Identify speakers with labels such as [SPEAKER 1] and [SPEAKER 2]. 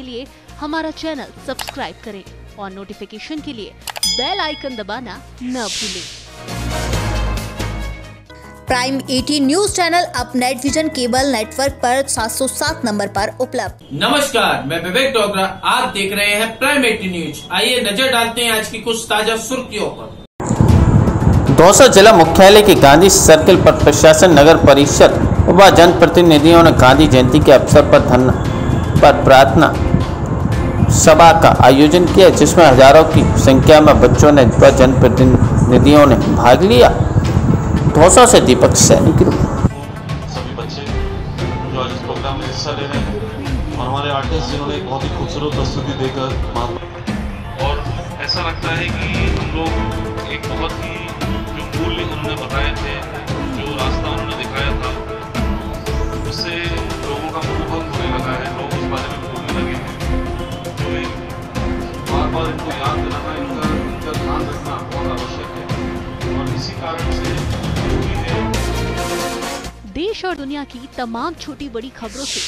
[SPEAKER 1] के लिए हमारा चैनल सब्सक्राइब करें और नोटिफिकेशन के लिए बेल आइकन दबाना न भूलें।
[SPEAKER 2] प्राइम 18 न्यूज़ चैनल अब नेट विजन केबल नेटवर्क पर 707 नंबर पर उपलब्ध।
[SPEAKER 3] नमस्कार मैं विवेक डोगरा आप देख रहे हैं प्राइम एटी न्यूज़ आइए नज़र डालते हैं आज की कुछ ताज़ा सुर्खियों पर।
[SPEAKER 4] दौसा जिला मुख्यालय के गांधी सर्किल पर प्रशासन नगर परिषद व जनप्रतिनिधियों ने गांधी जयंती के अवसर पर धरना पर प्रार्थना। सभा का आयोजन किया जिसमें हज़ारों की संख्या में बच्चों ने व जनप्रतिनिधियों ने भाग लिया। दौसा से दीपक सैनी की
[SPEAKER 5] सभी बच्चे जो आज इस प्रोग्राम में हिस्सा ले रहे हैं और हमारे आर्टिस्ट जिन्होंने एक बहुत ही खूबसूरत प्रस्तुति देकर
[SPEAKER 6] और ऐसा लगता है कि हम लोग एक बहुत ही इनको याद दिलाना इनका इनका ध्यान रखना बहुत आवश्यक है और इसी कारण से
[SPEAKER 1] देश और दुनिया की तमाम छोटी बड़ी खबरों से